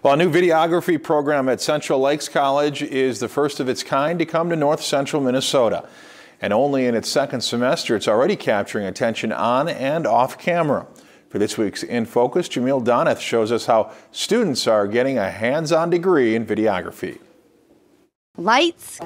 Well, a new videography program at Central Lakes College is the first of its kind to come to north central Minnesota. And only in its second semester, it's already capturing attention on and off camera. For this week's In Focus, Jamil Donath shows us how students are getting a hands-on degree in videography. Lights,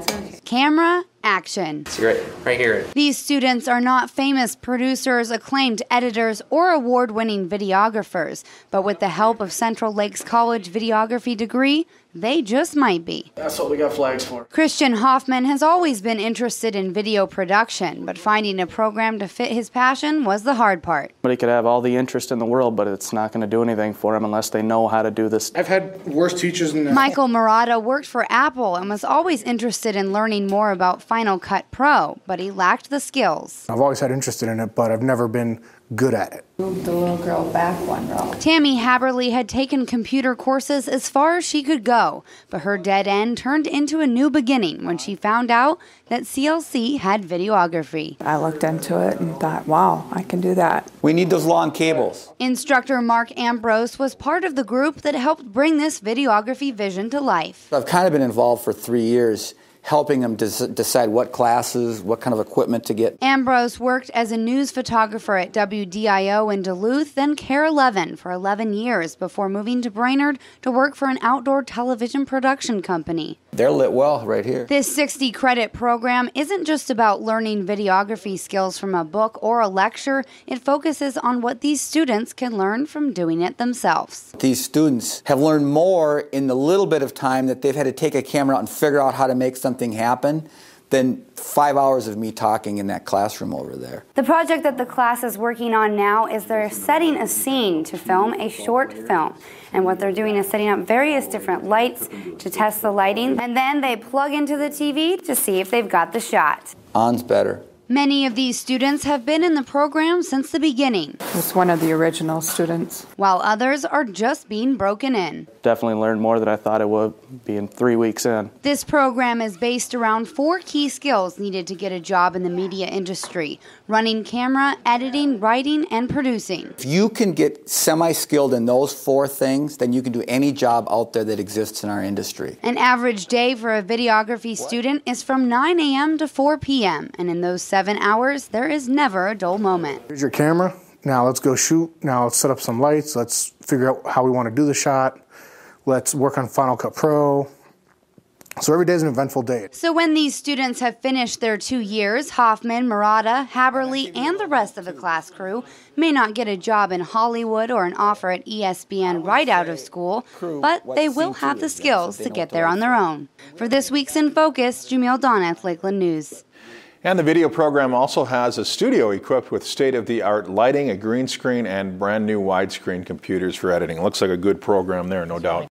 camera, action. See right, right here. These students are not famous producers, acclaimed editors, or award winning videographers, but with the help of Central Lakes College videography degree, they just might be. That's what we got flags for. Christian Hoffman has always been interested in video production, but finding a program to fit his passion was the hard part. But he could have all the interest in the world, but it's not going to do anything for him unless they know how to do this. I've had worse teachers than that. Michael Murata worked for Apple and was always interested in learning more about Final Cut Pro, but he lacked the skills. I've always had interest in it, but I've never been good at it. Move the little girl back one row. Tammy Haberly had taken computer courses as far as she could go, but her dead end turned into a new beginning when she found out that CLC had videography. I looked into it and thought, wow, I can do that. We need those long cables. Instructor Mark Ambrose was part of the group that helped bring this videography vision to life. I've kind of been involved for three years helping them decide what classes, what kind of equipment to get. Ambrose worked as a news photographer at WDIO in Duluth, then KARE 11 for 11 years before moving to Brainerd to work for an outdoor television production company. They're lit well right here. This 60 credit program isn't just about learning videography skills from a book or a lecture, it focuses on what these students can learn from doing it themselves. These students have learned more in the little bit of time that they've had to take a camera out and figure out how to make something happen than five hours of me talking in that classroom over there. The project that the class is working on now is they're setting a scene to film a short film. And what they're doing is setting up various different lights to test the lighting. And then they plug into the TV to see if they've got the shot. On's better. Many of these students have been in the program since the beginning. Was one of the original students. While others are just being broken in. Definitely learned more than I thought it would being three weeks in. This program is based around four key skills needed to get a job in the media industry running camera, editing, writing, and producing. If you can get semi skilled in those four things, then you can do any job out there that exists in our industry. An average day for a videography student is from 9 a.m. to 4 p.m., and in those seven hours, there is never a dull moment. Here's your camera. Now let's go shoot. Now let's set up some lights. Let's figure out how we want to do the shot. Let's work on Final Cut Pro. So every day is an eventful day. So when these students have finished their two years, Hoffman, Murata, Haberly, and the rest of the class crew may not get a job in Hollywood or an offer at ESPN right out of school, but they will have the skills to get there on their own. For this week's In Focus, Jamil Doneth, Lakeland News. And the video program also has a studio equipped with state-of-the-art lighting, a green screen, and brand new widescreen computers for editing. Looks like a good program there, no doubt.